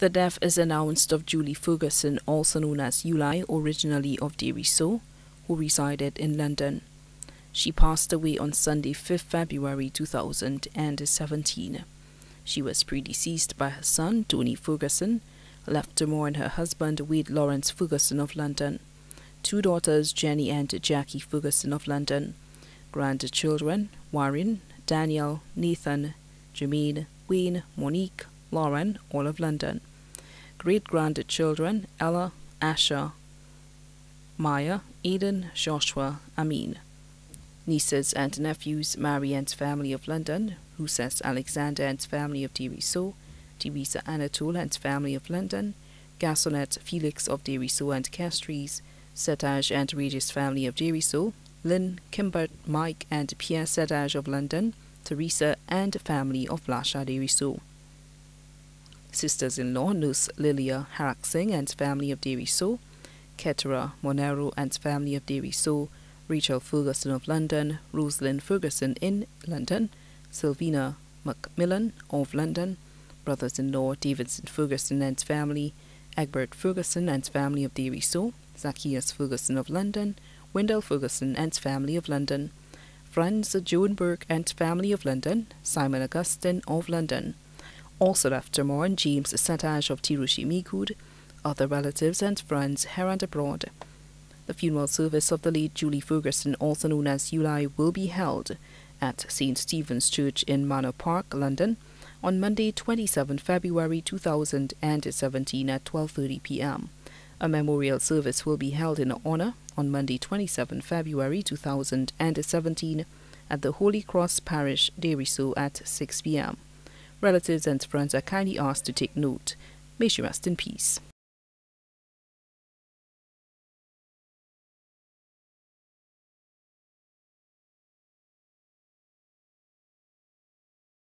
The death is announced of Julie Ferguson, also known as Uli, originally of Desruisseaux, who resided in London. She passed away on Sunday, 5th February 2017. She was predeceased by her son, Tony Ferguson, left to mourn her husband, Wade Lawrence Ferguson of London, two daughters, Jenny and Jackie Ferguson of London, grandchildren, Warren, Daniel, Nathan, Jermaine, Wayne, Monique, Lauren, all of London great grandchildren Ella, Asha, Maya, Eden, Joshua, Amin. Nieces and nephews Mary and family of London, Rousses Alexander and family of Desruisseaux, Teresa Anatole and family of London, Gassonet Felix of Desruisseaux and Castries, Setage and Regis family of Desruisseaux, Lynn, Kimbert, Mike and Pierre Setage of London, Teresa and family of Lasha Desruisseaux sisters-in-law Nus Lilia Haraksing and family of Desruisseaux, Ketera Monero and family of Desruisseaux, Rachel Ferguson of London, Rosalind Ferguson in London, Sylvina Macmillan of London, brothers-in-law Davidson Ferguson and family, Egbert Ferguson and family of Deriso, Zacchaeus Ferguson of London, Wendell Ferguson and family of London, Franz Joan Burke and family of London, Simon Augustine of London, also left mourn James Satage of Tirushi Micoud, other relatives and friends here and abroad. The funeral service of the late Julie Ferguson, also known as Uli, will be held at St. Stephen's Church in Manor Park, London, on Monday, 27 February 2017 at 12.30 p.m. A memorial service will be held in honor on Monday, 27 February 2017 at the Holy Cross Parish, Desruisseaux at 6 p.m. Relatives and friends are kindly asked to take note. May she rest in peace.